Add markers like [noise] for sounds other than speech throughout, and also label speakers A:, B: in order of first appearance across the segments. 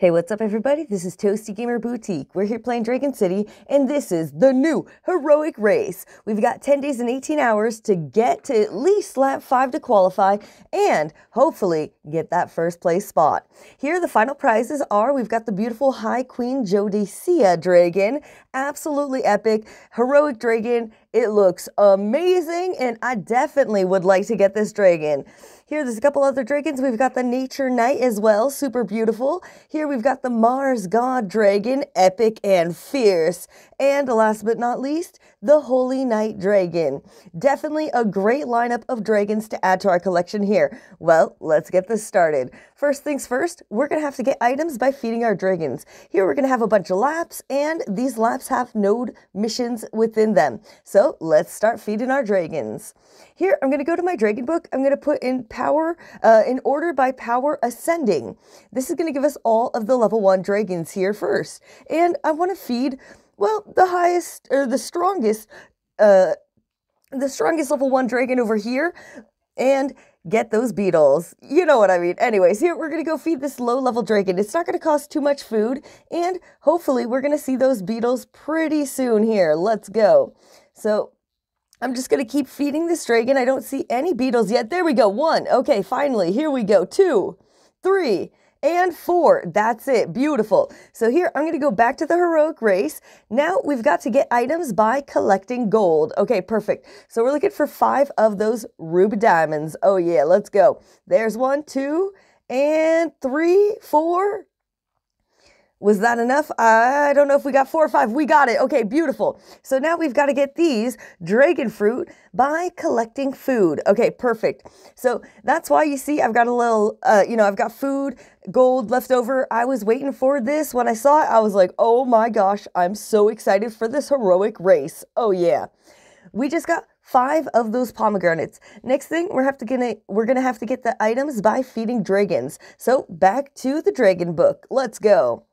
A: Hey, what's up, everybody? This is Toasty Gamer Boutique. We're here playing Dragon City, and this is the new heroic race. We've got 10 days and 18 hours to get to at least lap 5 to qualify and hopefully get that first place spot. Here, the final prizes are we've got the beautiful High Queen Joadycea Dragon. Absolutely epic. Heroic Dragon. It looks amazing, and I definitely would like to get this dragon. Here, there's a couple other dragons. We've got the Nature Knight as well, super beautiful. Here we've got the Mars God Dragon, epic and fierce. And last but not least, the Holy Knight Dragon. Definitely a great lineup of dragons to add to our collection here. Well, let's get this started. First things first, we're going to have to get items by feeding our dragons. Here we're going to have a bunch of laps, and these laps have node missions within them. So let's start feeding our dragons. Here, I'm going to go to my dragon book. I'm going to put in power, uh, in order by power ascending. This is going to give us all of the level one dragons here first. And I want to feed, well, the highest, or the strongest, uh, the strongest level one dragon over here. And get those beetles. You know what I mean. Anyways, here we're to go feed this low level dragon. It's not to cost too much food. And hopefully we're to see those beetles pretty soon here. Let's go. So I'm just to keep feeding this dragon. I don't see any beetles yet. There we go. One. Okay, finally. Here we go. Two, three, and four. That's it. Beautiful. So here, I'm going to go back to the heroic race. Now we've got to get items by collecting gold. Okay, perfect. So we're looking for five of those ruby diamonds. Oh yeah, let's go. There's one, two, and three, four, was that enough? I don't know if we got four or five. We got it. Okay, beautiful. So now we've got to get these dragon fruit by collecting food. Okay, perfect. So that's why you see I've got a little, uh, you know, I've got food, gold left over. I was waiting for this. When I saw it, I was like, oh my gosh, I'm so excited for this heroic race. Oh yeah. We just got five of those pomegranates. Next thing, we're have to gonna we're gonna have to get the items by feeding dragons. So back to the dragon book. Let's go.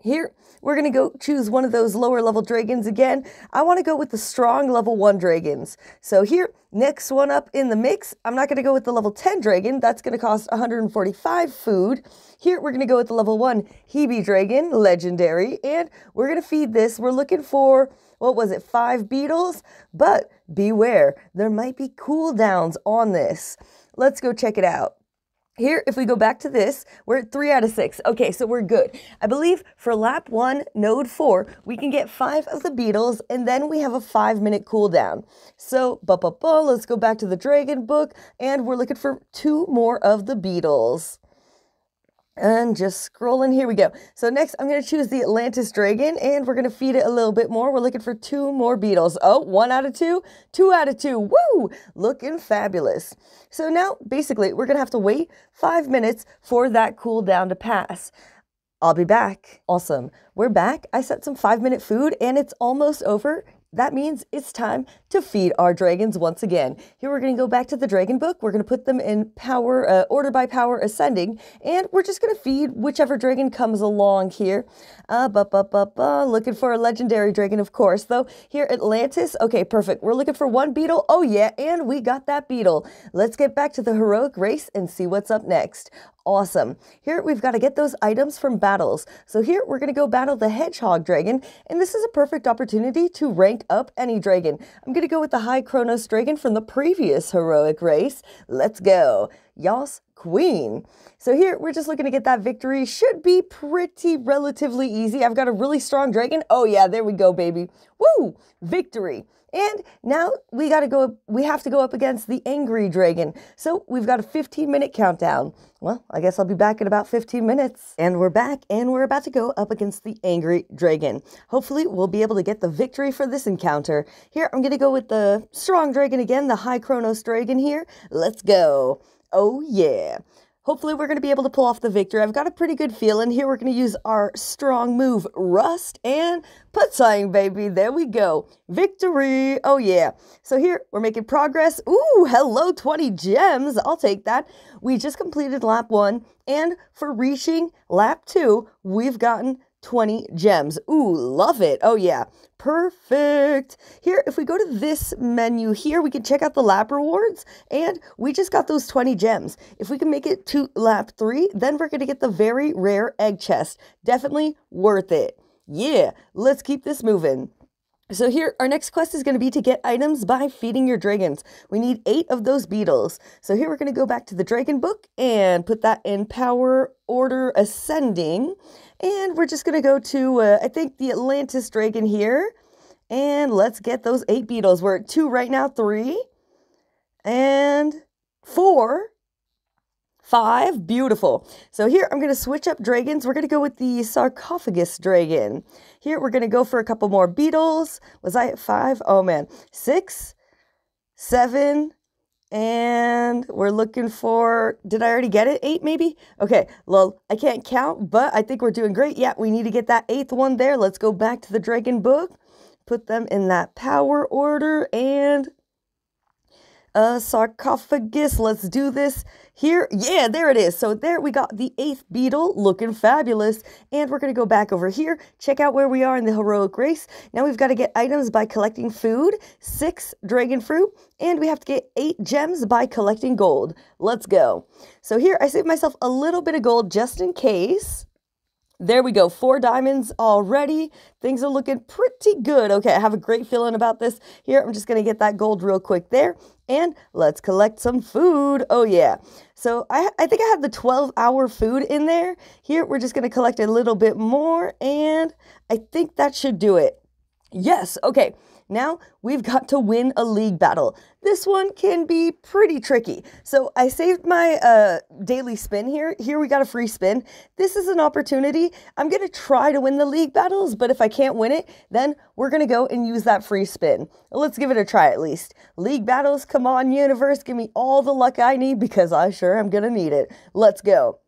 A: Here, we're going to go choose one of those lower level dragons again. I want to go with the strong level 1 dragons. So here, next one up in the mix, I'm not going to go with the level 10 dragon. That's going to cost 145 food. Here, we're going to go with the level 1 Hebe dragon, legendary. And we're going to feed this. We're looking for, what was it, five beetles? But beware, there might be cooldowns on this. Let's go check it out. Here, if we go back to this, we're at three out of six. Okay, so we're good. I believe for lap one, node four, we can get five of the beetles, and then we have a five minute cooldown. So, bu bu bu, let's go back to the dragon book, and we're looking for two more of the beetles. And just scrolling, here we go. So next, I'm going to choose the Atlantis Dragon, and we're going to feed it a little bit more. We're looking for two more beetles. Oh, one out of two, two out of two. Woo! Looking fabulous. So now, basically, we're going to have to wait five minutes for that cool down to pass. I'll be back. Awesome. We're back. I set some five minute food, and it's almost over. That means it's time to feed our dragons once again. Here we're going to go back to the dragon book. We're going to put them in power, uh, order by power ascending, and we're just going to feed whichever dragon comes along here. Uh, bu, bu, bu. Looking for a legendary dragon, of course, though. Here, Atlantis. Okay, perfect. We're looking for one beetle. Oh, yeah, and we got that beetle. Let's get back to the heroic race and see what's up next awesome. Here we've got to get those items from battles. So here we're going to go battle the Hedgehog Dragon, and this is a perfect opportunity to rank up any dragon. I'm going to go with the High Chronos Dragon from the previous heroic race. Let's go. Yas Queen. So here we're just looking to get that victory. Should be pretty relatively easy. I've got a really strong dragon. Oh yeah, there we go, baby. Woo! Victory. And now we got to go, we have to go up against the angry dragon. So we've got a 15 minute countdown. Well, I guess I'll be back in about 15 minutes. And we're back and we're about to go up against the angry dragon. Hopefully we'll be able to get the victory for this encounter. Here, I'm going to go with the strong dragon again, the high Chronos dragon here. Let's go. Oh yeah. Hopefully we're going to be able to pull off the victory. I've got a pretty good feeling. Here we're going to use our strong move, Rust, and put sign, baby. There we go. Victory. Oh, yeah. So here we're making progress. Ooh, hello, 20 gems. I'll take that. We just completed lap one. And for reaching lap two, we've gotten 20 gems. Ooh, love it. Oh, yeah. Perfect. Here, if we go to this menu here, we can check out the lap rewards, and we just got those 20 gems. If we can make it to lap 3, then we're going to get the very rare egg chest. Definitely worth it. Yeah, let's keep this moving. So here, our next quest is going to be to get items by feeding your dragons. We need eight of those beetles. So here we're going to go back to the dragon book and put that in power order ascending. And we're just going to go to, uh, I think, the Atlantis dragon here. And let's get those eight beetles. We're at two right now, three, and four, five. Beautiful. So here I'm going to switch up dragons. We're going to go with the sarcophagus dragon. Here we're going to go for a couple more beetles. Was I at five? Oh man. Six, seven, and we're looking for, did I already get it? Eight maybe? Okay, well, I can't count, but I think we're doing great. Yeah, we need to get that eighth one there. Let's go back to the dragon book, put them in that power order, and a sarcophagus. Let's do this here. Yeah, there it is. So there we got the eighth beetle looking fabulous. And we're going to go back over here, check out where we are in the heroic race. Now we've got to get items by collecting food, six dragon fruit, and we have to get eight gems by collecting gold. Let's go. So here I saved myself a little bit of gold just in case. There we go, four diamonds already. Things are looking pretty good. Okay, I have a great feeling about this. Here, I'm just to get that gold real quick there. And let's collect some food. Oh, yeah. So I, I think I have the 12 hour food in there. Here, we're just to collect a little bit more. And I think that should do it. Yes, okay. Now we've got to win a league battle. This one can be pretty tricky. So I saved my uh, daily spin here. Here we got a free spin. This is an opportunity. I'm going to try to win the league battles, but if I can't win it, then we're going to go and use that free spin. Let's give it a try at least. League battles, come on, universe, give me all the luck I need because I sure am going to need it. Let's go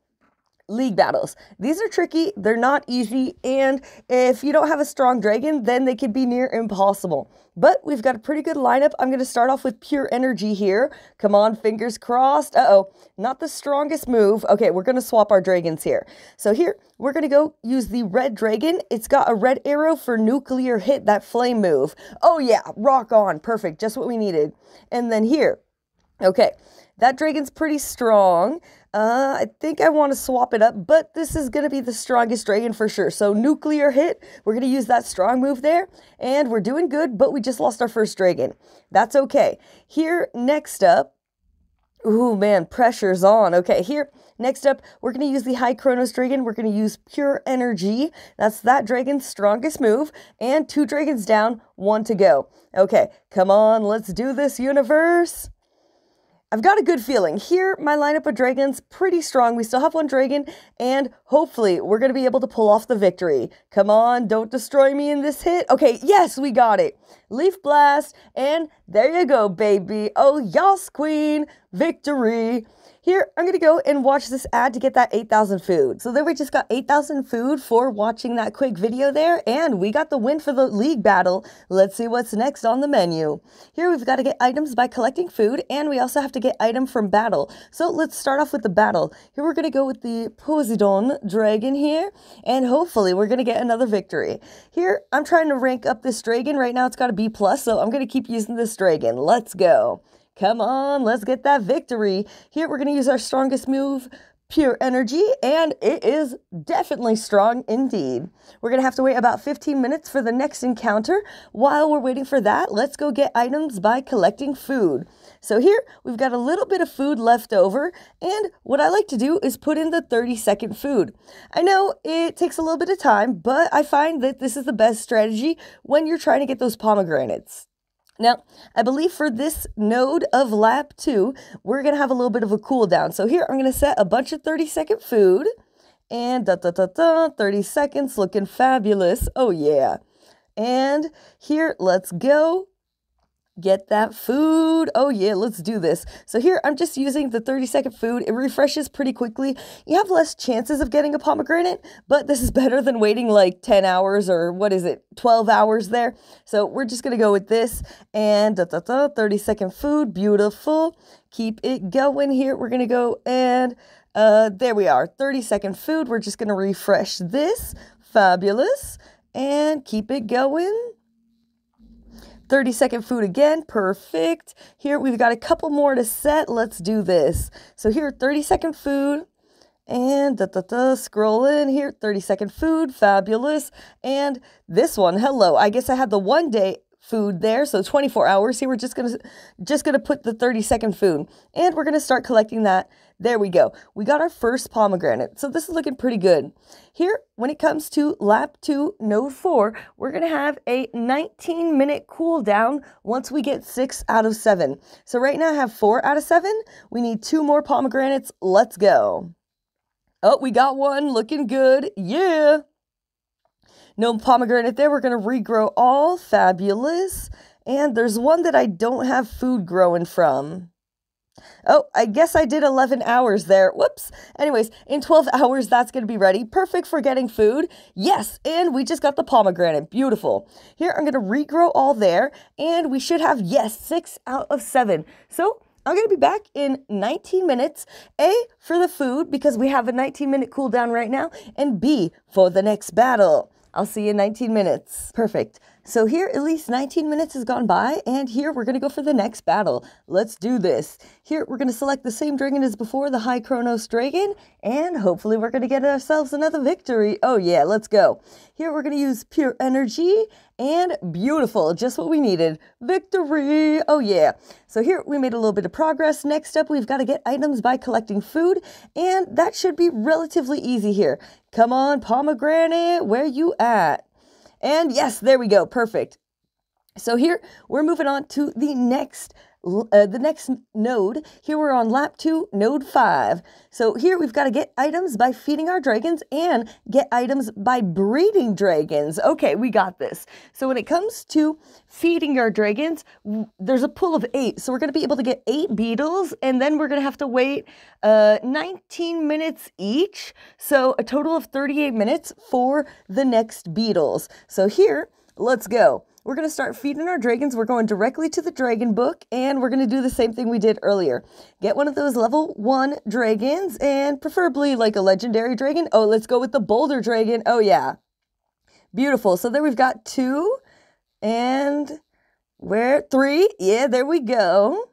A: league battles. These are tricky, they're not easy, and if you don't have a strong dragon, then they can be near impossible. But we've got a pretty good lineup. I'm going to start off with pure energy here. Come on, fingers crossed. Uh-oh, not the strongest move. Okay, we're going to swap our dragons here. So here, we're going to go use the red dragon. It's got a red arrow for nuclear hit, that flame move. Oh yeah, rock on. Perfect, just what we needed. And then here, okay, that dragon's pretty strong. Uh, I think I want to swap it up, but this is going to be the strongest dragon for sure. So nuclear hit, we're going to use that strong move there, and we're doing good, but we just lost our first dragon. That's okay. Here, next up, Ooh, man, pressure's on. Okay, here, next up, we're going to use the High Chronos Dragon. We're going to use Pure Energy. That's that dragon's strongest move. And two dragons down, one to go. Okay, come on, let's do this, universe. I've got a good feeling. Here, my lineup of dragons, pretty strong. We still have one dragon, and hopefully we're going to be able to pull off the victory. Come on, don't destroy me in this hit. Okay, yes, we got it. Leaf Blast, and there you go, baby. Oh, yas, queen, victory. Here, I'm going to go and watch this ad to get that 8,000 food. So then we just got 8,000 food for watching that quick video there, and we got the win for the league battle. Let's see what's next on the menu. Here we've got to get items by collecting food, and we also have to get item from battle. So let's start off with the battle. Here we're going to go with the Poseidon dragon here, and hopefully we're going to get another victory. Here, I'm trying to rank up this dragon. Right now it's got a B+, plus, so I'm going to keep using this dragon. Let's go. Come on, let's get that victory. Here, we're going to use our strongest move, Pure Energy, and it is definitely strong indeed. We're to have to wait about 15 minutes for the next encounter. While we're waiting for that, let's go get items by collecting food. So here, we've got a little bit of food left over, and what I like to do is put in the 30 second food. I know it takes a little bit of time, but I find that this is the best strategy when you're trying to get those pomegranates. Now, I believe for this node of lap 2, we're to have a little bit of a cooldown. So here, I'm to set a bunch of 30 second food. And da da da da, 30 seconds, looking fabulous. Oh yeah. And here, let's go get that food. Oh yeah, let's do this. So here I'm just using the 30 second food. It refreshes pretty quickly. You have less chances of getting a pomegranate, but this is [laughs] better than waiting like 10 hours or what is it, 12 hours there. So we're just gonna go with this and da, da, da, 30 second food, beautiful. Keep it going here. We're gonna go and uh, there we are, 30 second food. We're just gonna refresh this Fabulous. And keep it going. 30 second food again, perfect. Here we've got a couple more to set. Let's do this. So here, 30 second food. And da da da, scroll in here, 30 second food, fabulous. And this one, hello. I guess I had the one day food there, so 24 hours. Here we're just gonna just gonna put the 30 second food, and we're gonna start collecting that. There we go. We got our first pomegranate, so this is looking pretty good. Here, when it comes to lap two, node four, we're gonna have a 19 minute cooldown once we get six out of seven. So right now I have four out of seven. We need two more pomegranates. Let's go. Oh, we got one looking good. Yeah. No pomegranate there. We're going to regrow all. Fabulous. And there's one that I don't have food growing from. Oh, I guess I did 11 hours there. Whoops. Anyways, in 12 [laughs] hours, that's going to be ready. Perfect for getting food. Yes, and we just got the pomegranate. Beautiful. Here, I'm going to regrow all there, and we should have, yes, six out of seven. So I'm going to be back in 19 minutes. A, for the food, because we have a 19 minute cooldown right now, and B, for the next battle. I'll see you in 19 minutes. Perfect. So here, at least 19 minutes has gone by, and here we're going to go for the next battle. Let's do this. Here, we're going to select the same dragon as before, the High Chronos dragon, and hopefully we're going to get ourselves another victory. Oh yeah, let's go. Here, we're going to use Pure Energy, and beautiful, just what we needed. Victory! Oh yeah. So here, we made a little bit of progress. Next up, we've got to get items by collecting food, and that should be relatively easy here. Come on, pomegranate, where you at? And yes, there we go. Perfect. So here we're moving on to the next uh, the next node. Here we're on lap two, node five. So here we've got to get items by feeding our dragons and get items by breeding dragons. Okay, we got this. So when it comes to feeding our dragons, there's a pool of eight. So we're going to be able to get eight beetles and then we're going to have to wait uh, 19 minutes each. So a total of 38 minutes for the next beetles. So here, let's go. We're going to start feeding our dragons. We're going directly to the dragon book, and we're going to do the same thing we did earlier. Get one of those level one dragons, and preferably like a legendary dragon. Oh, let's go with the boulder dragon. Oh, yeah. Beautiful. So there we've got two, and where? Three. Yeah, there we go.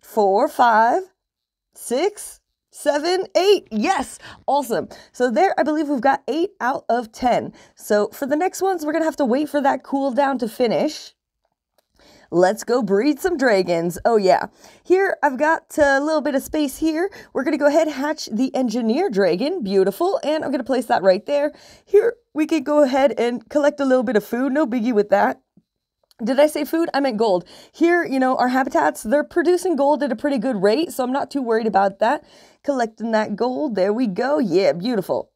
A: Four, five, six, seven, eight. Yes, awesome. So there, I believe we've got eight out of 10. So for the next ones, we're to have to wait for that cooldown to finish. Let's go breed some dragons. Oh, yeah. Here, I've got a little bit of space here. We're to go ahead hatch the engineer dragon. Beautiful. And I'm to place that right there. Here, we could go ahead and collect a little bit of food. No biggie with that. Did I say food? I meant gold. Here, you know, our habitats, they're producing gold at a pretty good rate, so I'm not too worried about that. Collecting that gold, there we go. Yeah, beautiful.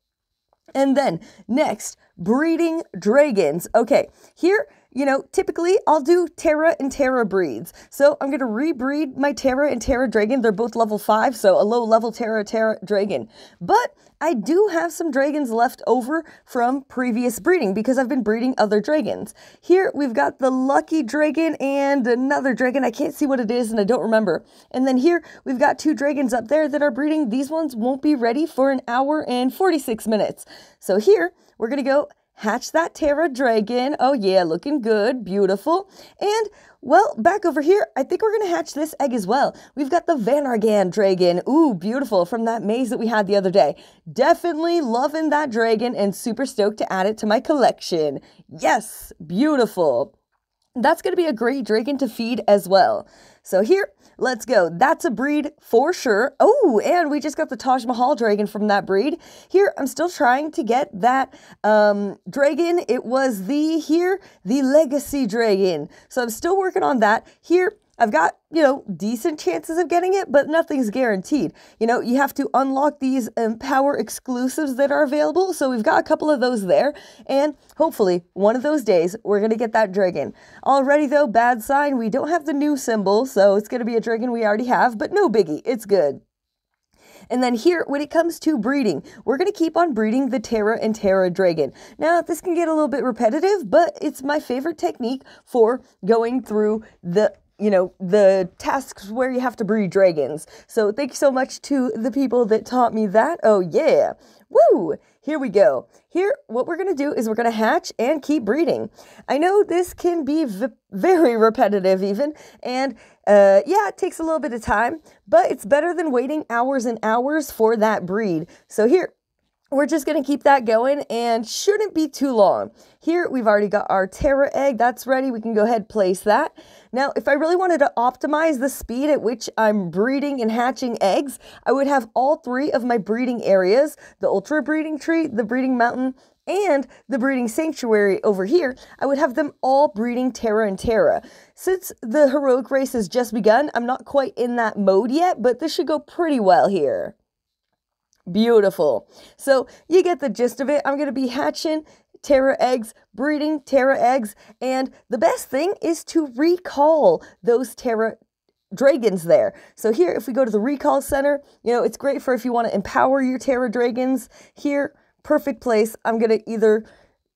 A: And then next, breeding dragons. Okay, here you know, typically I'll do Terra and Terra breeds. So I'm going to rebreed my Terra and Terra Dragon. They're both level 5, so a low level Terra Terra Dragon. But I do have some dragons left over from previous breeding because I've been breeding other dragons. Here we've got the Lucky Dragon and another dragon. I can't see what it is and I don't remember. And then here we've got two dragons up there that are breeding. These ones won't be ready for an hour and 46 minutes. So here we're going to go hatch that Terra Dragon. Oh yeah, looking good, beautiful. And well, back over here, I think we're going to hatch this egg as well. We've got the Vanargan dragon. Ooh, beautiful from that maze that we had the other day. Definitely loving that dragon and super stoked to add it to my collection. Yes, beautiful. That's going to be a great dragon to feed as well. So here, let's go. That's a breed for sure. Oh, and we just got the Taj Mahal dragon from that breed. Here, I'm still trying to get that um, dragon. It was the, here, the Legacy dragon. So I'm still working on that. Here, I've got, you know, decent chances of getting it, but nothing's guaranteed. You know, you have to unlock these um, Empower exclusives that are available. So we've got a couple of those there. And hopefully, one of those days, we're going to get that dragon. Already, though, bad sign, we don't have the new symbol. So it's going to be a dragon we already have, but no biggie. It's good. And then here, when it comes to breeding, we're going to keep on breeding the Terra and Terra Dragon. Now, this can get a little bit repetitive, but it's my favorite technique for going through the you know, the tasks where you have to breed dragons. So thank you so much to the people that taught me that. Oh, yeah. Woo! here we go. Here, what we're going to do is we're going to hatch and keep breeding. I know this can be very [laughs] repetitive even, and uh, yeah, it takes a little bit of time, but it's better than waiting hours and hours for that breed. So here, we're just going to keep that going and shouldn't be too long. Here, we've already got our Terra egg. That's ready. We can go ahead place that. Now, if I really wanted to optimize the speed at which I'm breeding and hatching eggs, I would have all three of my breeding areas, the ultra breeding tree, the breeding mountain, and the breeding sanctuary over here, I would have them all breeding Terra and Terra. Since the heroic race has just begun, I'm not quite in that mode yet, but this should go pretty well here. Beautiful. So you get the gist of it. I'm going to be hatching Terra eggs, breeding Terra eggs, and the best thing is to recall those Terra dragons there. So here, if we go to the recall center, you know, it's great for if you want to empower your Terra dragons. Here, perfect place. I'm going to either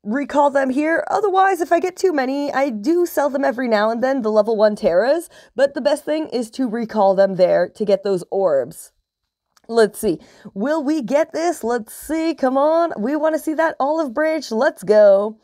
A: recall them here. Otherwise, if I get too many, I do sell them every now and then, the level 1 Terras, but the best thing is to recall them there to get those orbs. Let's see. Will we get this? Let's see. Come on. We want to see that olive branch. Let's go.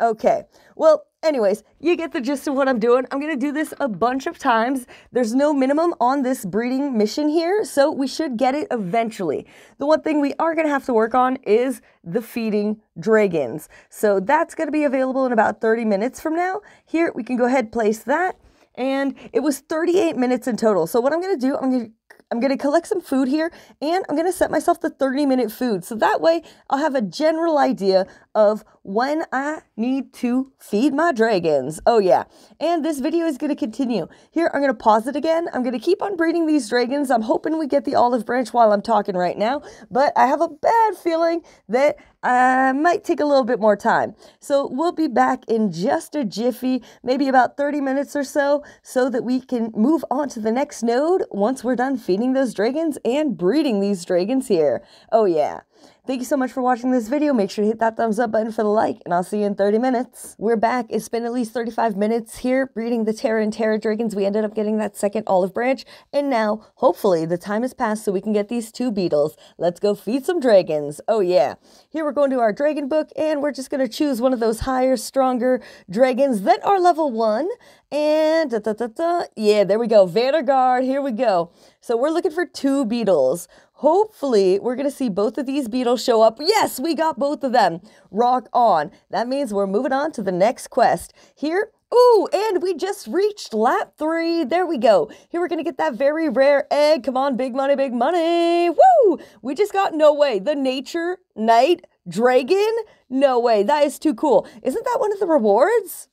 A: Okay. Well, anyways, you get the gist of what I'm doing. I'm going to do this a bunch of times. There's no minimum on this breeding mission here, so we should get it eventually. The one thing we are going to have to work on is the feeding dragons. So that's going to be available in about 30 minutes from now. Here, we can go ahead place that. And it was 38 minutes in total. So what I'm going to do, I'm going to I'm going to collect some food here and I'm going to set myself the 30 minute food. So that way I'll have a general idea of when I need to feed my dragons. Oh yeah. And this video is going to continue. Here, I'm going to pause it again. I'm going to keep on breeding these dragons. I'm hoping we get the olive branch while I'm talking right now, but I have a bad feeling that I might take a little bit more time. So we'll be back in just a jiffy, maybe about 30 minutes or so, so that we can move on to the next node once we're done feeding those dragons and breeding these dragons here. Oh yeah. Thank you so much for watching this video. Make sure to hit that thumbs up button for the like, and I'll see you in 30 minutes. We're back. It's been at least 35 minutes here breeding the Terra and Terra Dragons. We ended up getting that second olive branch, and now, hopefully, the time has passed so we can get these two beetles. Let's go feed some dragons. Oh, yeah. Here we're going to our dragon book, and we're just going to choose one of those higher, stronger dragons that are level one. And da, da, da, da. yeah, there we go. Vanguard, here we go. So we're looking for two beetles. Hopefully, we're going to see both of these beetles show up. Yes, we got both of them. Rock on. That means we're moving on to the next quest. Here, Ooh, and we just reached lap three. There we go. Here we're going to get that very rare egg. Come on, big money, big money. Woo! We just got, no way, the Nature Knight Dragon? No way. That is too cool. Isn't that one of the rewards?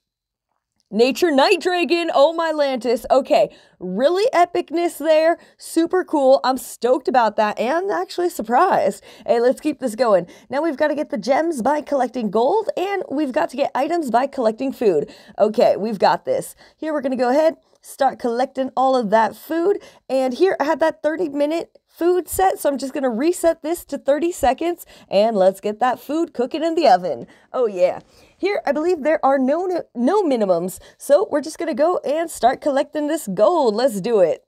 A: Nature Knight Dragon, oh my Lantis. Okay, really epicness there. Super cool. I'm stoked about that and actually surprised. Hey, let's keep this going. Now we've got to get the gems by collecting gold and we've got to get items by collecting food. Okay, we've got this. Here we're going to go ahead, start collecting all of that food. And here I had that 30 minute food set. So I'm just going to reset this to 30 seconds and let's get that food cooking in the oven. Oh yeah. Here, I believe there are no, no minimums, so we're just gonna go and start collecting this gold. Let's do it.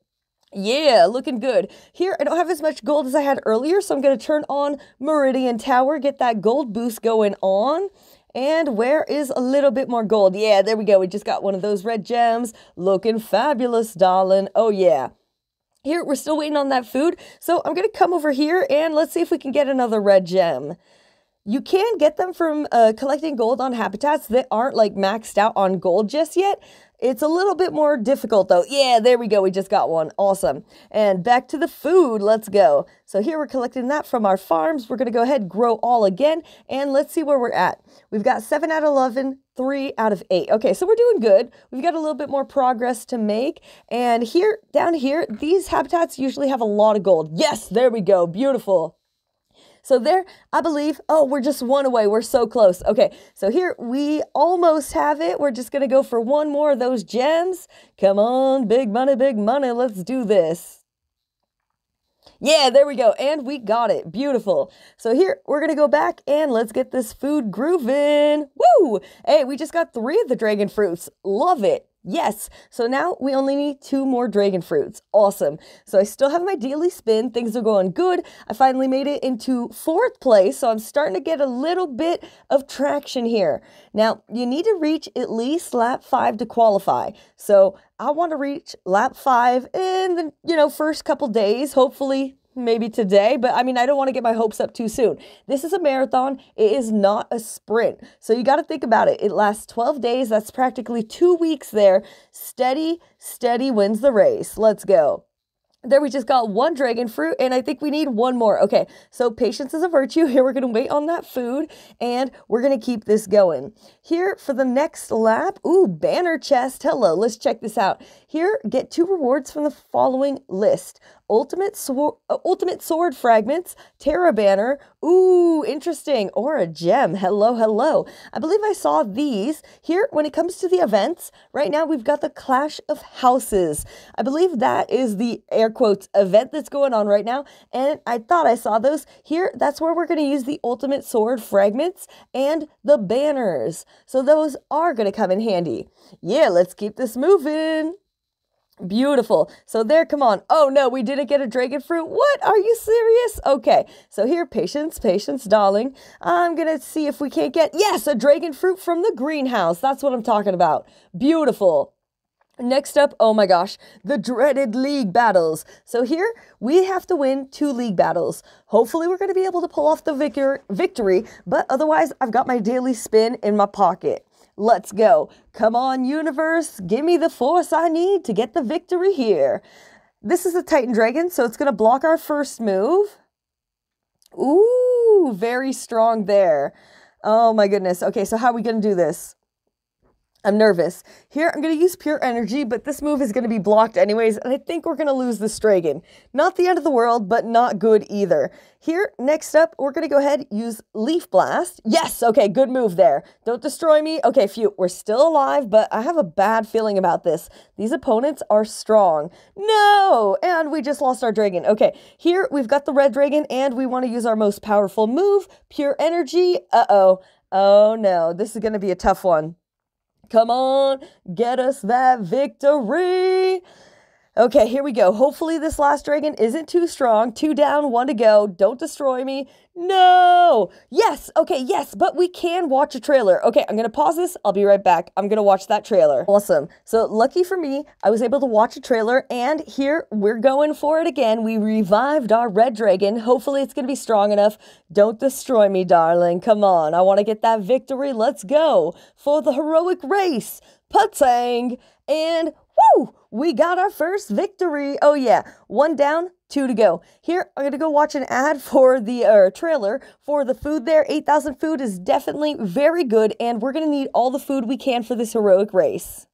A: Yeah, looking good. Here, I don't have as much gold as I had earlier, so I'm going to turn on Meridian Tower, get that gold boost going on. And where is a little bit more gold? Yeah, there we go. We just got one of those red gems. Looking fabulous, darling. Oh, yeah. Here, we're still waiting on that food. So I'm going to come over here and let's see if we can get another red gem. You can get them from uh, collecting gold on habitats that aren't like maxed out on gold just yet. It's a little bit more difficult though. Yeah, there we go. We just got one. Awesome. And back to the food. Let's go. So here we're collecting that from our farms. We're going to go ahead grow all again. And let's see where we're at. We've got 7 out of 11, 3 out of 8. Okay, so we're doing good. We've got a little bit more progress to make. And here, down here, these habitats usually have a lot of gold. Yes, there we go. Beautiful. So there, I believe, oh, we're just one away. We're so close. Okay, so here we almost have it. We're just going to go for one more of those gems. Come on, big money, big money. Let's do this. Yeah, there we go. And we got it. Beautiful. So here, we're going to go back and let's get this food grooving. Woo! Hey, we just got three of the dragon fruits. Love it. Yes. So now we only need two more dragon fruits. Awesome. So I still have my daily spin. Things are going good. I finally made it into fourth place. So I'm starting to get a little bit of traction here. Now you need to reach at least lap five to qualify. So I want to reach lap five in the, you know, first couple days, hopefully maybe today, but I mean, I don't want to get my hopes up too soon. This is a marathon, it is not a sprint. So you got to think about it. It lasts 12 days, that's practically two weeks there. Steady, steady wins the race. Let's go. There we just got one dragon fruit and I think we need one more. Okay, so patience is a virtue. [laughs] Here we're to wait on that food and we're to keep this going. Here for the next lap, ooh, banner chest. Hello, let's check this out. Here, get two rewards from the following list. Ultimate sword, uh, ultimate sword fragments, Terra banner. Ooh, interesting. Or a gem. Hello, hello. I believe I saw these here when it comes to the events. Right now, we've got the Clash of Houses. I believe that is the air quotes event that's going on right now. And I thought I saw those here. That's where we're going to use the ultimate sword fragments and the banners. So those are going to come in handy. Yeah, let's keep this moving. Beautiful. So there, come on. Oh no, we didn't get a dragon fruit. What? Are you serious? Okay. So here, patience, patience, darling. I'm going to see if we can't get, yes, a dragon fruit from the greenhouse. That's what I'm talking about. Beautiful. Next up, oh my gosh, the dreaded league battles. So here we have to win two league battles. Hopefully we're going to be able to pull off the victor victory, but otherwise I've got my daily spin in my pocket. Let's go. Come on, universe. Give me the force I need to get the victory here. This is a Titan Dragon, so it's going to block our first move. Ooh, very strong there. Oh my goodness. Okay, so how are we going to do this? I'm nervous. Here, I'm going to use pure energy, but this move is going to be blocked anyways, and I think we're going to lose this dragon. Not the end of the world, but not good either. Here, next up, we're going to go ahead use Leaf Blast. Yes, okay, good move there. Don't destroy me. Okay, phew, we're still alive, but I have a bad feeling about this. These opponents are strong. No! And we just lost our dragon. Okay, here we've got the red dragon, and we want to use our most powerful move, Pure Energy. Uh-oh. Oh no, this is going to be a tough one. Come on, get us that victory. Okay, here we go. Hopefully this last dragon isn't too strong. Two down, one to go. Don't destroy me. No! Yes! Okay, yes, but we can watch a trailer. Okay, I'm gonna pause this. I'll be right back. I'm gonna watch that trailer. Awesome. So, lucky for me, I was able to watch a trailer, and here we're going for it again. We revived our red dragon. Hopefully, it's gonna be strong enough. Don't destroy me, darling. Come on. I wanna get that victory. Let's go for the heroic race. Putsang! And woo! We got our first victory. Oh, yeah. One down, two to go. Here, I'm going to go watch an ad for the uh, trailer for the food there. 8,000 food is definitely very good, and we're going to need all the food we can for this heroic race.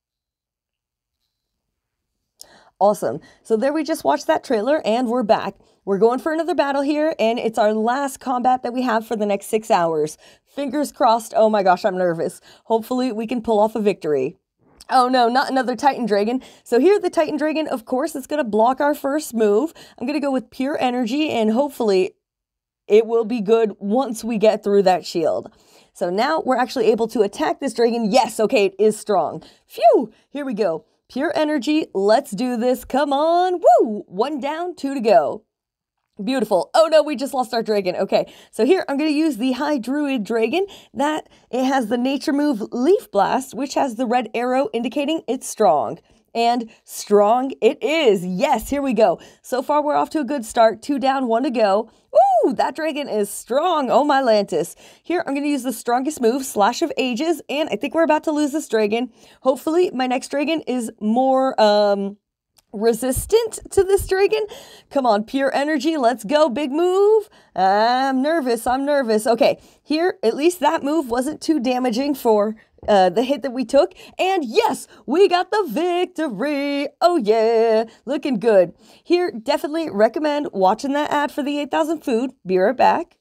A: Awesome. So there we just watched that trailer, and we're back. We're going for another battle here, and it's our last combat that we have for the next six hours. Fingers crossed. Oh my gosh, I'm nervous. Hopefully, we can pull off a victory. Oh no, not another Titan Dragon. So here the Titan Dragon, of course, it's going to block our first move. I'm going to go with Pure Energy and hopefully it will be good once we get through that shield. So now we're actually able to attack this dragon. Yes, okay, it is strong. Phew, here we go. Pure Energy, let's do this. Come on. Woo, one down, two to go. Beautiful. Oh no, we just lost our dragon. Okay, so here I'm going to use the High Druid Dragon. That it has the nature move Leaf Blast, which has the red arrow indicating it's strong. And strong it is. Yes, here we go. So far, we're off to a good start. Two down, one to go. Ooh, that dragon is strong. Oh, my Lantis. Here, I'm going to use the strongest move, Slash of Ages, and I think we're about to lose this dragon. Hopefully, my next dragon is more, um, resistant to this dragon. Come on, pure energy. Let's go. Big move. I'm nervous. I'm nervous. Okay, here, at least that move wasn't too damaging for uh, the hit that we took. And yes, we got the victory. Oh, yeah. Looking good. Here, definitely recommend watching that ad for the 8,000 food. Be right back.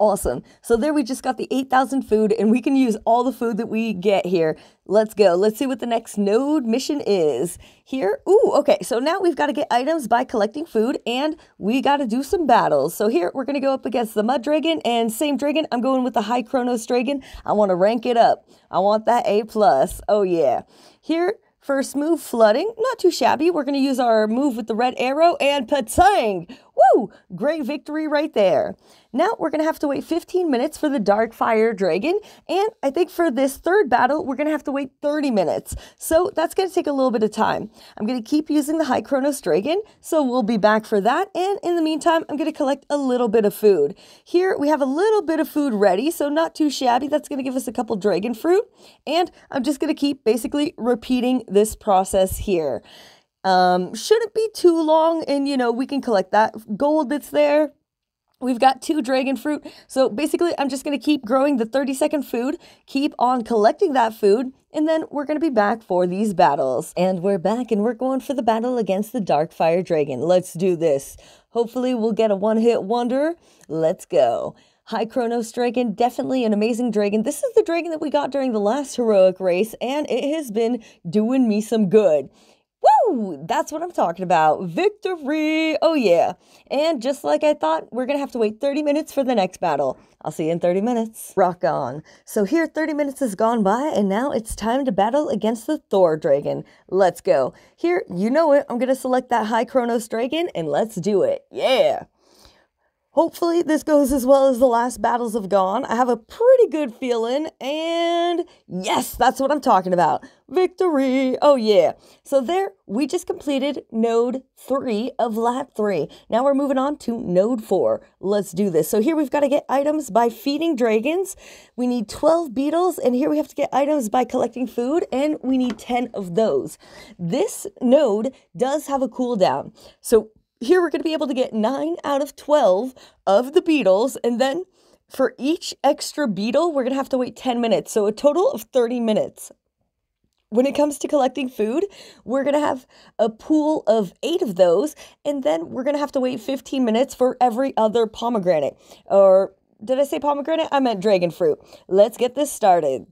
A: Awesome. So there we just got the 8,000 food and we can use all the food that we get here. Let's go. Let's see what the next node mission is. Here, ooh, okay. So now we've got to get items by collecting food and we got to do some battles. So here we're going to go up against the Mud Dragon and same dragon. I'm going with the High Chronos Dragon. I want to rank it up. I want that A+. plus. Oh yeah. Here for smooth flooding, not too shabby. We're going to use our move with the red arrow and patang. Woo! Great victory right there. Now we're to have to wait 15 minutes for the Dark Fire Dragon. And I think for this third battle, we're to have to wait 30 minutes. So that's to take a little bit of time. I'm to keep using the High Chronos Dragon. So we'll be back for that. And in the meantime, I'm to collect a little bit of food. Here we have a little bit of food ready. So not too shabby. That's to give us a couple dragon fruit. And I'm just to keep basically repeating this process here. Um, shouldn't be too long and you know we can collect that gold that's there We've got two dragon fruit. So basically, I'm just going to keep growing the 30 second food, keep on collecting that food, and then we're going to be back for these battles. And we're back and we're going for the battle against the Dark Fire Dragon. Let's do this. Hopefully, we'll get a one hit wonder. Let's go. High Chronos Dragon, definitely an amazing dragon. This is the dragon that we got during the last heroic race, and it has been doing me some good. Woo! That's what I'm talking about. Victory! Oh, yeah. And just like I thought, we're going to have to wait 30 minutes for the next battle. I'll see you in 30 minutes. Rock on. So here, 30 minutes has gone by, and now it's time to battle against the Thor Dragon. Let's go. Here, you know it. I'm going to select that High Chronos Dragon, and let's do it. Yeah! Hopefully, this goes as well as the last battles have gone. I have a pretty good feeling, and yes, that's what I'm talking about. Victory! Oh, yeah. So, there, we just completed node three of lap three. Now we're moving on to node four. Let's do this. So, here we've got to get items by feeding dragons. We need 12 beetles, and here we have to get items by collecting food, and we need 10 of those. This node does have a cooldown. So, here we're going to be able to get 9 out of 12 of the beetles, and then for each extra beetle, we're going to have to wait 10 minutes. So a total of 30 minutes. When it comes to collecting food, we're going to have a pool of eight of those, and then we're going to have to wait 15 minutes for every other pomegranate. Or did I say pomegranate? I meant dragon fruit. Let's get this started.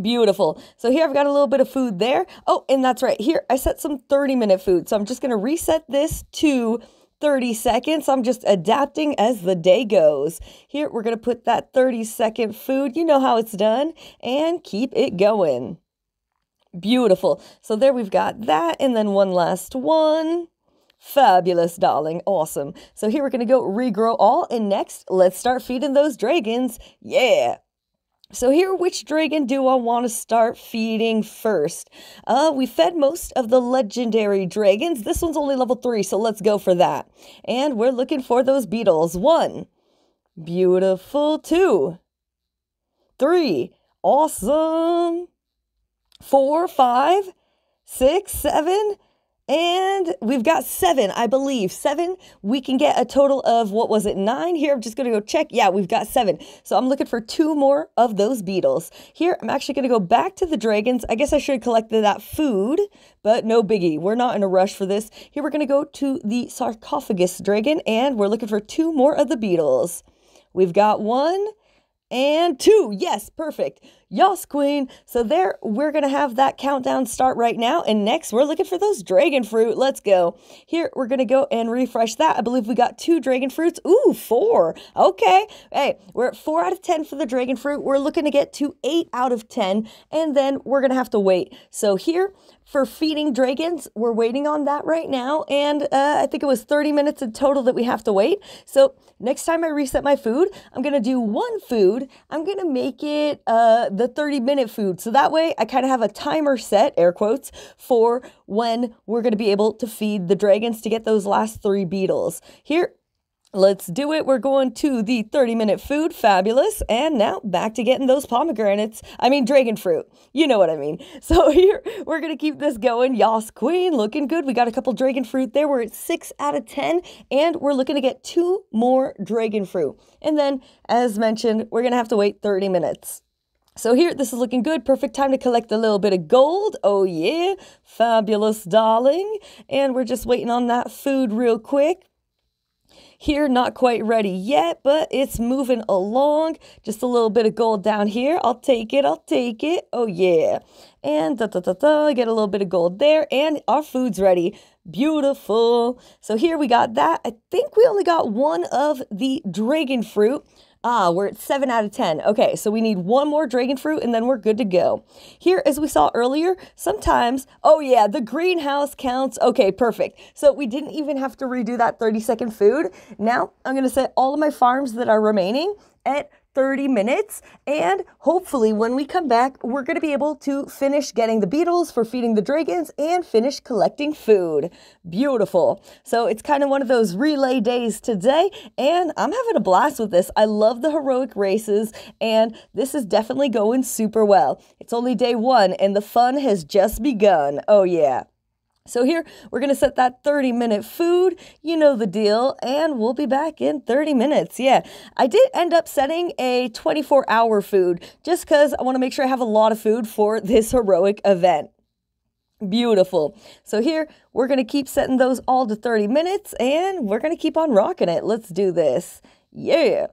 A: Beautiful. So here I've got a little bit of food there. Oh, and that's right. Here I set some 30 minute food. So I'm just going to reset this to 30 seconds. I'm just adapting as the day goes. Here we're going to put that 30 second food. You know how it's done and keep it going. Beautiful. So there we've got that. And then one last one. Fabulous, darling. Awesome. So here we're going to go regrow all. And next, let's start feeding those dragons. Yeah. So here, which dragon do I want to start feeding first? Uh, we fed most of the legendary dragons. This one's only level 3, so let's go for that. And we're looking for those beetles. One. Beautiful. Two. Three. Awesome. Four, five, six, seven, and we've got seven, I believe. Seven, we can get a total of, what was it, nine? Here, I'm just going to go check. Yeah, we've got seven. So I'm looking for two more of those beetles. Here, I'm actually going to go back to the dragons. I guess I should have collected that food, but no biggie. We're not in a rush for this. Here, we're going to go to the sarcophagus dragon, and we're looking for two more of the beetles. We've got one and two. Yes, perfect. Yas, Queen. So there, we're to have that countdown start right now. And next, we're looking for those dragon fruit. Let's go. Here, we're to go and refresh that. I believe we got two dragon fruits. Ooh, four. Okay. Hey, we're at four out of 10 for the dragon fruit. We're looking to get to eight out of 10. And then we're to have to wait. So here, for feeding dragons, we're waiting on that right now. And uh, I think it was 30 minutes in total that we have to wait. So next time I reset my food, I'm going to do one food. I'm going to make it uh, the 30 minute food. So that way I kind of have a timer set, air quotes, for when we're going to be able to feed the dragons to get those last three beetles. Here, Let's do it. We're going to the 30 minute food. Fabulous. And now back to getting those pomegranates. I mean, dragon fruit. You know what I mean. [laughs] So here, we're going to keep this going. Yas Queen, looking good. We got a couple dragon fruit there. We're at 6 out of 10. And we're looking to get two more dragon fruit. And then, as mentioned, we're going to have to wait 30 minutes. So here, this is looking good. Perfect time to collect a little bit of gold. Oh yeah, fabulous, darling. And we're just waiting on that food real quick. Here, not quite ready yet, but it's moving along. Just a little bit of gold down here. I'll take it. I'll take it. Oh, yeah. And da da da da, get a little bit of gold there. And our food's ready. Beautiful. So here we got that. I think we only got one of the dragon fruit. Ah, we're at 7 out of 10. Okay, so we need one more dragon fruit and then we're good to go. Here, as we saw earlier, sometimes, oh yeah, the greenhouse counts. Okay, perfect. So we didn't even have to redo that 30 second food. Now I'm going to set all of my farms that are remaining at 30 minutes. And hopefully, when we come back, we're going to be able to finish getting the beetles for feeding the dragons and finish collecting food. Beautiful. So it's kind of one of those relay days today, and I'm having a blast with this. I love the heroic races, and this is definitely going super well. It's only day one, and the fun has just begun. Oh, yeah. So here we're going to set that 30 minute food. You know the deal. And we'll be back in 30 minutes. Yeah. I did end up setting a 24 hour food just because I want to make sure I have a lot of food for [laughs] this heroic event. Beautiful. So here we're going to keep setting those all to 30 minutes and we're going to keep on rocking it. Let's do this. Yeah.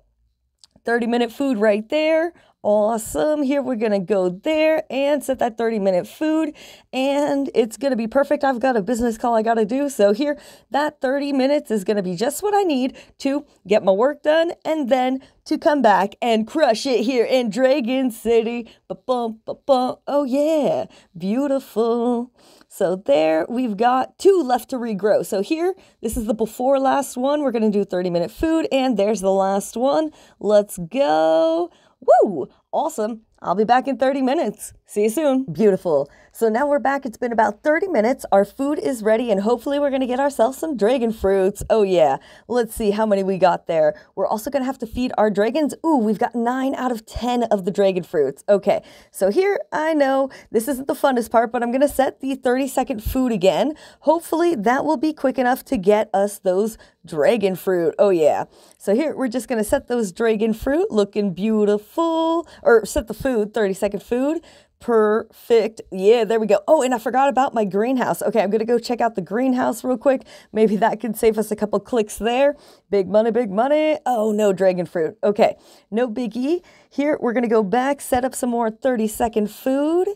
A: 30 minute food right there. Awesome. Here we're going to go there and set that 30 minute food and it's going to be perfect. I've got a business call I got to do. So here that 30 minutes is going to be just what I need to get my work done and then to come back and crush it here in Dragon City. Ba-bum, ba-bum. Oh yeah. Beautiful. So there we've got two left to regrow. So here, this is the before last one. We're going to do 30 minute food and there's the last one. Let's go. Woo! Awesome. I'll be back in 30 minutes. See you soon. Beautiful. So now we're back. It's been about 30 minutes. Our food is ready, and hopefully, we're going to get ourselves some dragon fruits. Oh, yeah. Let's see how many we got there. We're also going to have to feed our dragons. Ooh, we've got 9 out of 10 of the dragon fruits. Okay. So here, I know this isn't the funnest part, but I'm going to set the 30 second food again. Hopefully, that will be quick enough to get us those dragon fruit. Oh, yeah. So here, we're just going to set those dragon fruit looking beautiful, or set the food, 30 second food. Perfect. Yeah, there we go. Oh, and I forgot about my greenhouse. Okay, I'm going to go check out the greenhouse real quick. Maybe that can save us a couple clicks there. Big money, big money. Oh, no dragon fruit. Okay, no biggie. Here, we're going to go back, set up some more 30 second food.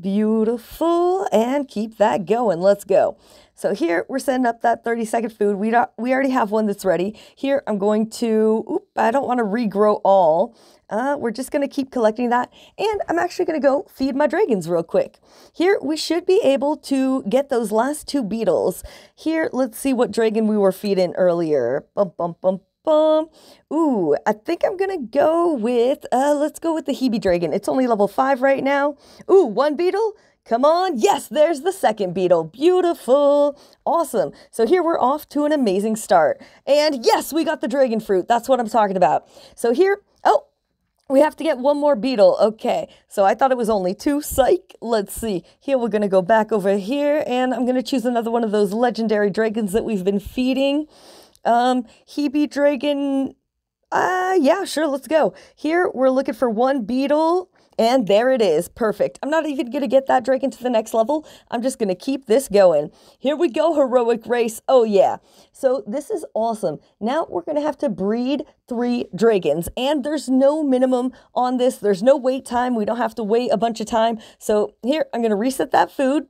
A: Beautiful. And keep that going. Let's go. So here we're setting up that 30 second food. We, we already have one that's ready. Here I'm going to, oop, I don't want to regrow all. Uh, we're just going to keep collecting that. And I'm actually going to go feed my dragons real quick. Here, we should be able to get those last two beetles. Here, let's see what dragon we were feeding earlier. Bum, bum, bum, bum. Ooh, I think I'm going to go with, uh, let's go with the Hebe dragon. It's only level 5 right now. Ooh, one beetle? Come on. Yes, there's the second beetle. Beautiful. Awesome. So here we're off to an amazing start. And yes, we got the dragon fruit. That's what I'm talking about. So here, we have to get one more beetle. Okay, so I thought it was only two. Psych. Let's see. Here we're going to go back over here, and I'm going to choose another one of those legendary dragons that we've been feeding. Um, Hebe dragon. Uh, yeah, sure, let's go. Here we're looking for one beetle. And there it is. Perfect. I'm not even going to get that dragon to the next level. I'm just going to keep this going. Here we go, heroic race. Oh, yeah. So this is awesome. Now we're going to have to breed three dragons. And there's no minimum on this. There's no wait time. We don't have to wait a bunch of time. So here, I'm going to reset that food.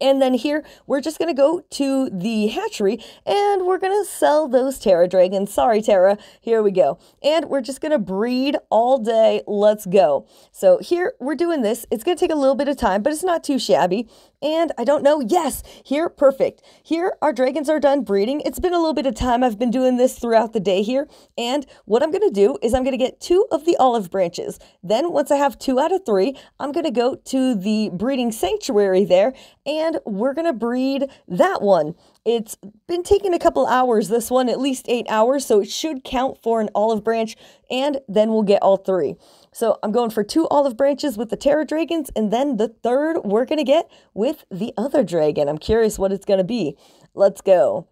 A: And then here, we're just going to go to the hatchery and we're going to sell those Terra dragons. Sorry, Terra. Here we go. And we're just going to breed all day. Let's go. So here, we're doing this. It's going to take a little bit of time, but it's not too shabby. And I don't know. Yes, here, perfect. Here, our dragons are done breeding. It's been a little bit of time. I've been doing this throughout the day here. And what I'm going to do is I'm going to get two of the olive branches. Then once I have two out of three, I'm going to go to the breeding sanctuary there and we're going to breed that one. It's been taking a couple hours, this one, at least eight hours, so it should count for an olive branch, and then we'll get all three. So I'm going for two olive branches with the Terra Dragons, and then the third we're going to get with the other dragon. I'm curious what it's going to be. Let's go.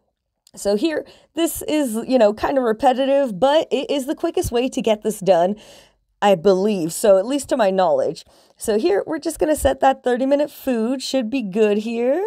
A: So here, this is, you know, kind of repetitive, but it is the quickest way to get this done, I believe. So at least to my knowledge. So here, we're just going to set that 30 minute food. Should be good here.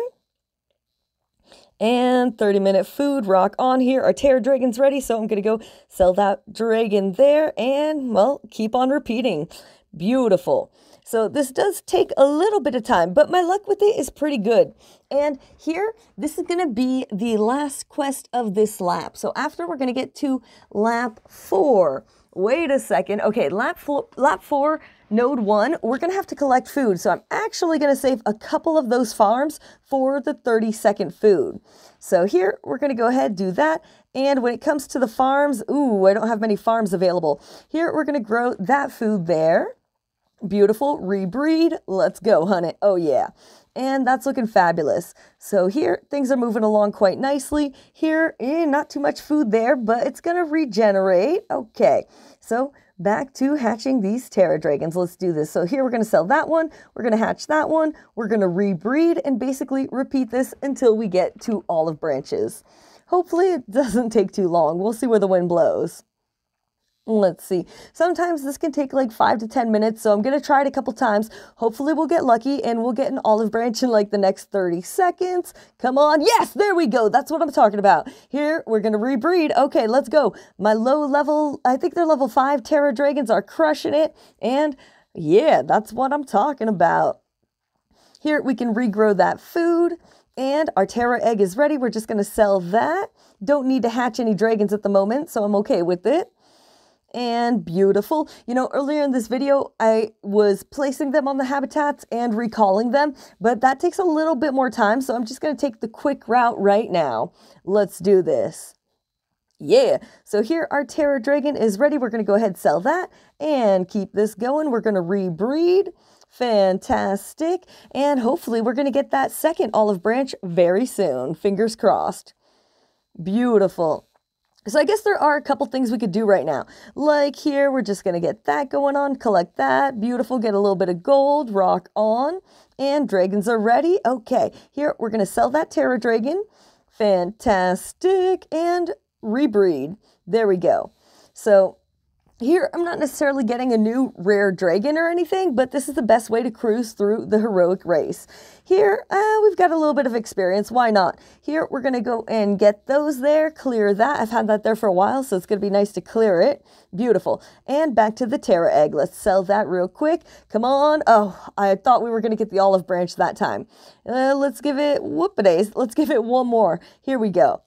A: And 30 minute food rock on here. Our Terra Dragon's ready, so I'm going to go sell that dragon there and, well, keep on repeating. Beautiful. So this does take a little bit of time, but my luck with it is pretty good. And here, this is going to be the last quest of this lap. So after we're going to get to lap four. Wait a second. Okay, lap four, lap four, node one, we're to have to collect food. So I'm actually to save a couple of those farms for the 30 second food. So here, we're to go ahead, do that. And when it comes to the farms, ooh, I don't have many farms available. Here, we're to grow that food there. Beautiful. Rebreed. Let's go, honey. Oh, yeah. And that's looking fabulous. So here, things are moving along quite nicely. Here, eh, not too much food there, but it's to regenerate. Okay. So back to hatching these Terra Dragons. Let's do this. So here we're going to sell that one. We're going to hatch that one. We're going to rebreed and basically repeat this until we get to olive branches. Hopefully it [laughs] doesn't take too long. We'll see where the wind blows. Let's see. Sometimes this can take like five to 10 minutes, so I'm to try it a couple times. Hopefully we'll get lucky and we'll get an olive branch in like the next 30 seconds. Come on. Yes, there we go. That's what I'm talking about. Here, we're to rebreed. Okay, let's go. My low level, I think they're level five Terra Dragons are crushing it. And yeah, that's what I'm talking about. Here, we can regrow that food. And our Terra egg is ready. We're just to sell that. Don't need to hatch any dragons at the moment, so I'm okay with it and beautiful. You know, earlier in this video, I was placing them on the habitats and recalling them, but that takes a little bit more time, so I'm just going to take the quick route right now. Let's do this. Yeah, so here our Terra Dragon is ready. We're going to go ahead and sell that and keep this going. We're going to rebreed. Fantastic. And hopefully we're going to get that second olive branch very soon. Fingers crossed. Beautiful. So I guess there are a couple things we could do right now. Like here, we're just going to get that going on, collect that. Beautiful, get a little bit of gold, rock on. And dragons are ready. Okay, here, we're going to sell that Terra Dragon. Fantastic. And rebreed. There we go. So here, I'm not necessarily getting a new rare dragon or anything, but this is the best way to cruise through the heroic race. Here, uh, we've got a little bit of experience. Why not? Here, we're going to go and get those there, clear that. I've had that there for a while, so it's going to be nice to clear it. Beautiful. And back to the Terra egg. Let's sell that real quick. Come on. Oh, I thought we were going to get the olive branch that time. Uh, let's give it, whoop-a-days. Let's give it one more. Here we go.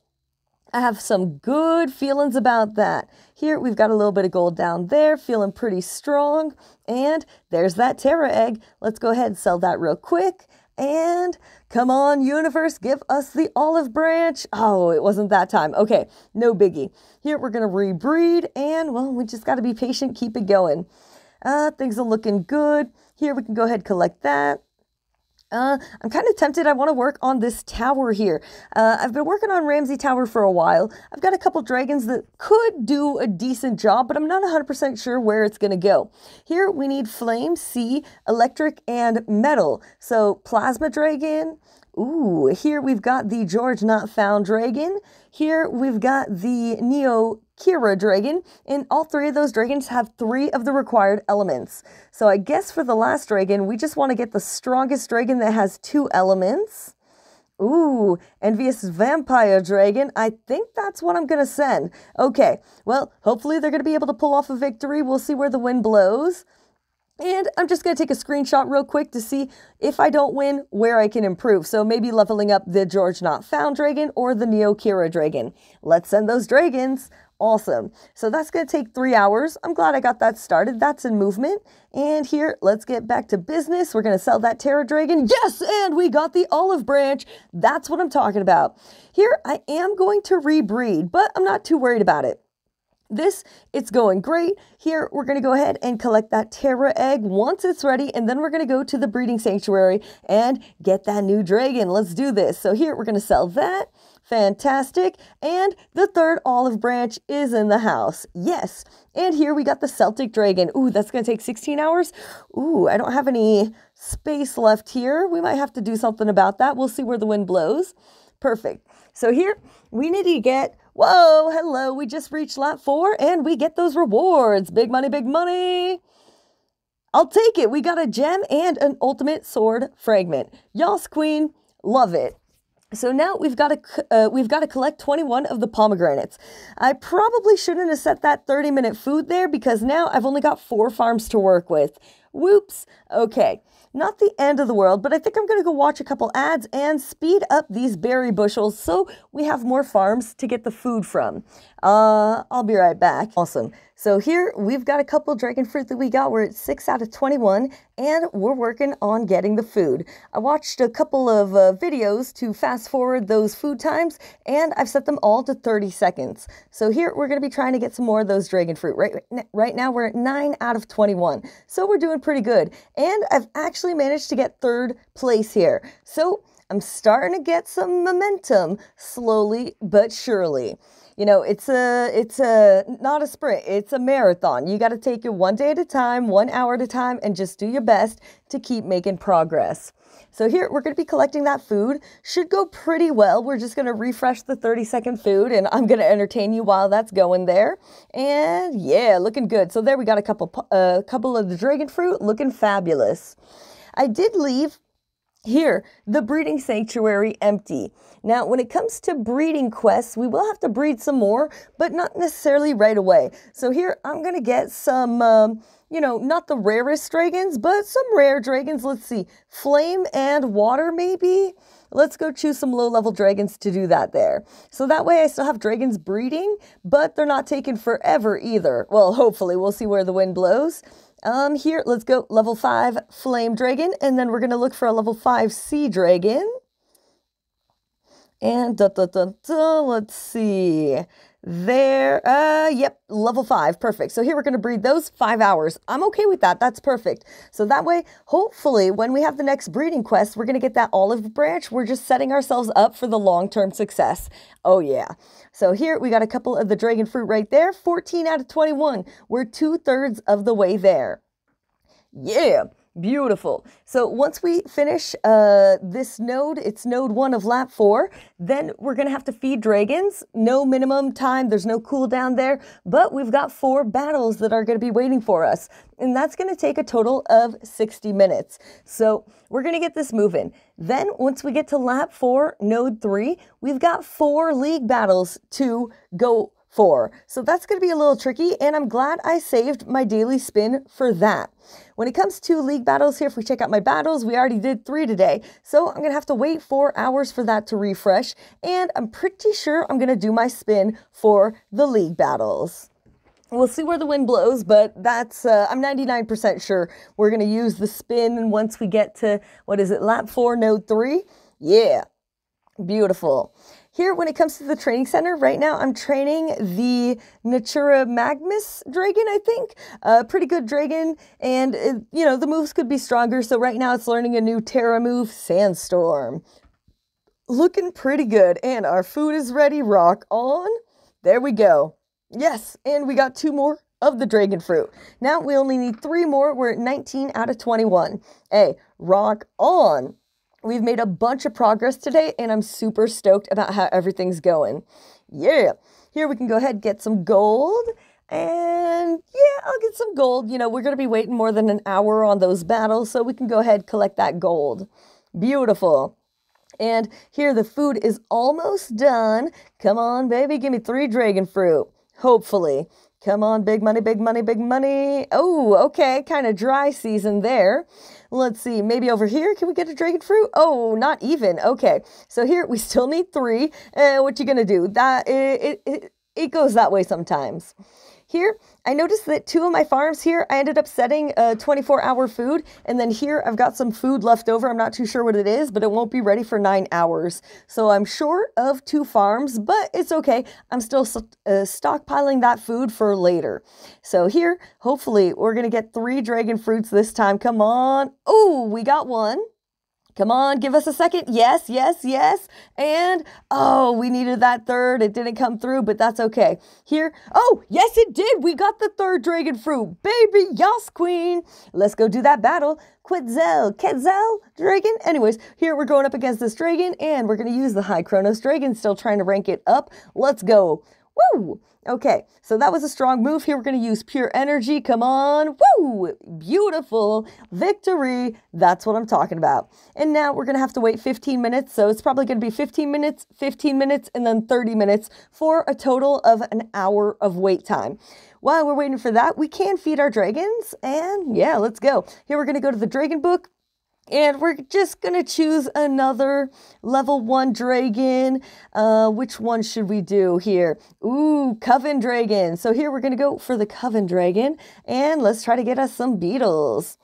A: I have some good feelings about that. Here we've got a little bit of gold down there, feeling pretty strong. And there's that Terra egg. Let's go ahead and sell that real quick. And come on, universe, give us the olive branch. Oh, it wasn't that time. Okay, no biggie. Here we're going to rebreed. And, well, we just got to be patient, keep it going. Uh, things are looking good. Here we can go ahead collect that. Uh, I'm kind of tempted. I want to work on this tower here. Uh, I've been working on Ramsey Tower for a while. I've got a couple dragons that could do a decent job, but I'm not 100% sure where it's going to go. Here we need flame, sea, electric, and metal. So plasma dragon. Ooh, here we've got the George Not Found dragon. Here we've got the Neo Kira dragon, and all three of those dragons have three of the required elements. So I guess for the last dragon, we just want to get the strongest dragon that has two elements. Ooh, Envious Vampire Dragon. I think that's what I'm going to send. Okay, well, hopefully they're going to be able to pull off a victory. We'll see where the wind blows. And I'm just going to take a screenshot real quick to see if I don't win, where I can improve. So maybe leveling up the George Not Found Dragon or the Neo Kira Dragon. Let's send those dragons. Awesome. So that's going to take three hours. I'm glad I got that started. That's in movement. And here, let's get back to business. We're going to sell that Terra Dragon. Yes, and we got the olive branch. That's what I'm talking about. Here, I am going to rebreed, but I'm not too worried about it. This, it's going great. Here, we're going to go ahead and collect that Terra egg once it's ready, and then we're going to go to the breeding sanctuary and get that new dragon. Let's do this. So here, we're going to sell that. Fantastic. And the third olive branch is in the house. Yes. And here we got the Celtic Dragon. Ooh, that's going to take 16 hours. Ooh, I don't have any space left here. We might have to do something about that. We'll see where the wind blows. Perfect. So here we need to get, whoa, hello, we just reached lap four and we get those rewards. Big money, big money. I'll take it. We got a gem and an ultimate sword fragment. Yas Queen, love it. So now we've got to uh, we've got to collect 21 of the pomegranates. I probably shouldn't have set that 30 minute food there because now I've only got four farms to work with. Whoops. Okay. Not the end of the world, but I think I'm going to go watch a couple ads and speed up these berry bushels so we have more farms to get the food from. Uh, I'll be right back. Awesome. So here we've got a couple dragon fruit that we got. We're at 6 out of 21 and we're working on getting the food. I watched a couple of uh, videos to fast forward those food times and I've set them all to 30 seconds. So here we're going to be trying to get some more of those dragon fruit. Right, right now we're at 9 out of 21. So we're doing pretty good. And I've actually managed to get third place here. So I'm starting to get some momentum slowly but surely you know it's a it's a not a sprint it's a marathon. You got to take it one day at a time one hour at a time and just do your best to keep making progress. So here we're going to be collecting that food. Should go pretty well. We're just going to refresh the 30 second food and i'm going to entertain you while that's going there. And yeah looking good. So there we got a couple a uh, couple of the dragon fruit looking fabulous. I did leave here, the breeding sanctuary empty. Now, when it comes to breeding quests, we will have to breed some more, but not necessarily right away. So here, I'm going to get some, um, you know, not the rarest dragons, but some rare dragons. Let's see, flame and water maybe? Let's go choose some low-level dragons to do that there. So that way I still have dragons breeding, but they're not taking forever either. Well, [laughs] hopefully, we'll see where the wind blows. Um, here, let's go level 5 Flame Dragon, and then we're going to look for a level 5 Sea Dragon. And da, da, da, da, let's see. There, uh, yep, level five, perfect. So here we're going to breed those five hours. I'm okay with that. That's perfect. So that way, hopefully, when we have the next breeding quest, we're going to get that olive branch. We're just setting ourselves up for the long-term success. Oh, yeah. So here we got a couple of the dragon fruit right there. 14 out of 21. We're two thirds of the way there. Yeah. Beautiful. So once we finish uh, this node, it's node one of lap four, then we're going to have to feed dragons. No minimum time. There's no cooldown there, but we've got four battles that are going to be waiting for us. And that's going to take a total of 60 minutes. So we're going to get this moving. Then once we get to lap four, node three, we've got four league battles to go for. So that's going to be a little tricky, and I'm glad I saved my daily spin for that. When it comes to league battles here, if we check out my battles, we already did three today. So I'm going to have to wait four hours for that to refresh, and I'm pretty sure I'm going to do my spin for the league battles. We'll see where the wind blows, but that's, uh, I'm 99% sure we're going to use the spin once we get to, what is it, lap four, node three? Yeah, beautiful. Here, when it comes to the training center, right now I'm training the Natura Magmus Dragon, I think. A uh, pretty good dragon, and, it, you know, the moves could be stronger, so right now it's learning a new Terra move, Sandstorm. Looking pretty good, and our food is ready. Rock on. There we go. Yes, and we got two more of the dragon fruit. Now we only need three more. We're at 19 out of 21. Hey, rock on. We've made a bunch of progress today, and I'm super stoked about how everything's going. Yeah. Here we can go ahead get some gold. And yeah, I'll get some gold. You know, we're going to be waiting more than an hour on those battles, so we can go ahead collect that gold. Beautiful. And here the food is almost done. Come on, baby, give me three dragon fruit. Hopefully. Come on, big money, big money, big money. Oh, okay, kind of dry season there. Let's see, maybe over here, can we get a dragon fruit? Oh, not even. Okay, so here we still need three. And what you gonna do? That it, it, it goes that way sometimes. Here, I noticed that two of my farms here, I ended up setting a 24 hour food. And then here, I've got some food left over. I'm not too sure what it is, but it won't be ready for nine hours. So I'm short of two farms, but it's okay. I'm still uh, stockpiling that food for later. So here, hopefully, we're going to get three dragon fruits this time. Come on. Oh, we got one. Come on, give us a second. Yes, yes, yes. And oh, we needed that third. It didn't come through, but that's okay. Here, oh, yes, it did. We got the third dragon fruit. Baby, yes, queen. Let's go do that battle. Quetzal, Quetzal, dragon. Anyways, here we're going up against this dragon, and we're going to use the High Chronos dragon, still trying to rank it up. Let's go. Woo! Okay, so that was a strong move. Here we're going to use pure energy. Come on. Woo! Beautiful. Victory. That's what I'm talking about. And now we're going to have to wait 15 minutes. So it's probably going to be 15 minutes, 15 minutes, and then 30 minutes for a total of an hour of wait time. While we're waiting for that, we can feed our dragons. And yeah, let's go. Here we're going to go to the dragon book. And we're just to choose another level one dragon. Uh, which one should we do here? Ooh, Coven Dragon. So here we're to go for the Coven Dragon. And let's try to get us some beetles.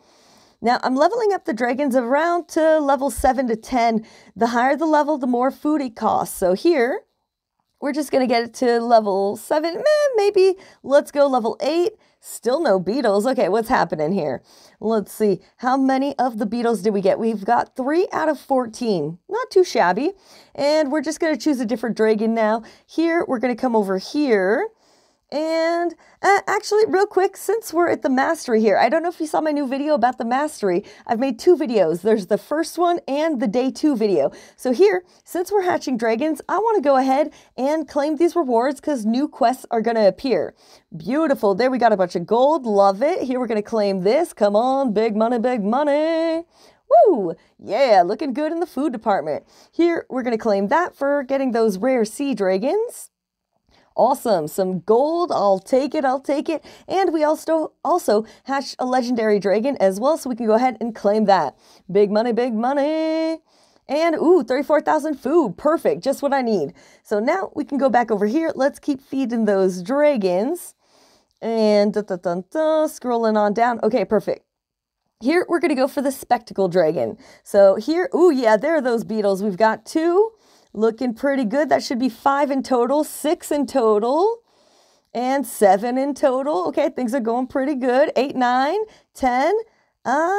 A: Now, I'm leveling up the dragons around to level 7 to 10. The higher the level, the more food it costs. So here, we're just going to get it to level 7. Eh, maybe let's go level 8. Still no beetles. Okay, what's happening here? Let's see. How many of the beetles did we get? We've got 3 out of 14. Not too shabby. And we're just going to choose a different dragon now. Here, we're going to come over here and uh, actually, real quick, since we're at the mastery here, I don't know if you saw my new video about the mastery. I've made two videos. There's the first one and the day two video. So here, since we're hatching dragons, I want to go ahead and claim these rewards because new quests are going to appear. Beautiful. There we got a bunch of gold. Love it. Here we're going to claim this. Come on, big money, big money. Woo! Yeah, looking good in the food department. Here, we're going to claim that for getting those rare sea dragons. Awesome. Some gold. I'll take it. I'll take it. And we also also hatched a legendary dragon as well, so we can go ahead and claim that. Big money, big money. And ooh, 34,000 food. Perfect. Just what I need. So now we can go back over here. Let's keep feeding those dragons. And da, da, da, da, scrolling on down. Okay, perfect. Here we're going to go for the spectacle dragon. So here, ooh, yeah, there are those beetles. We've got two. Looking pretty good. That should be five in total, six in total, and seven in total. Okay, things are going pretty good. Eight, nine, 10, uh,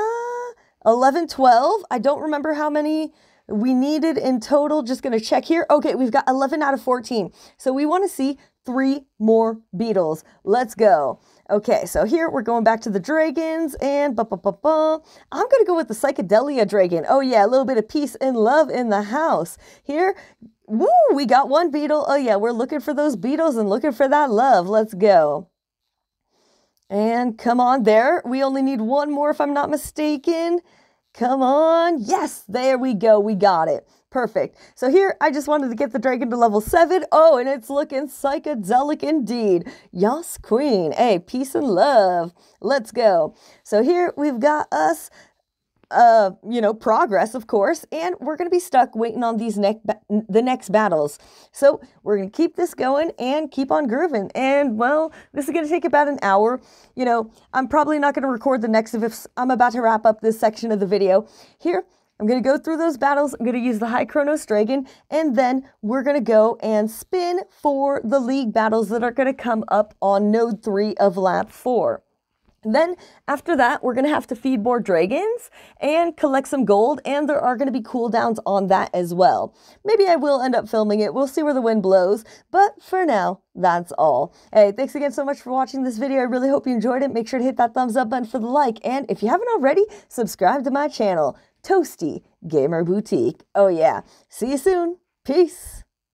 A: 11, 12. I don't remember how many we needed in total. Just to check here. Okay, we've got 11 out of 14. So we want to see three more beetles. Let's go. Okay, so here we're going back to the dragons and ba ba ba ba. I'm to go with the psychedelia dragon. Oh yeah, a little bit of peace and love in the house. Here, woo, we got one beetle. Oh yeah, we're looking for those beetles and looking for that love. Let's go. And come on there. We only need one more if I'm not mistaken. Come on. Yes, there we go. We got it. Perfect. So here, I just wanted to get the dragon to level 7. Oh, and it's looking psychedelic indeed. Yas queen. Hey, peace and love. Let's go. So here, we've got us uh, you know, progress, of course, and we're going to be stuck waiting on these next the next battles. So we're going to keep this going and keep on grooving. And well, this is going to take about an hour. You know, I'm probably not going to record the next of if I'm about to wrap up this section of the video. Here, I'm going to go through those battles. I'm going to use the High Chronos Dragon, and then we're going to go and spin for the league battles that are going to come up on node 3 of lap 4. Then after that, we're going to have to feed more dragons and collect some gold, and there are going to be cooldowns on that as well. Maybe I will end up filming it. We'll see where the wind blows, but for now, that's all. Hey, thanks again so much for watching this video. I really hope you enjoyed it. Make sure to hit that thumbs up button for the like, and if you haven't already, subscribe to my channel, Toasty Gamer Boutique. Oh yeah, see you soon. Peace.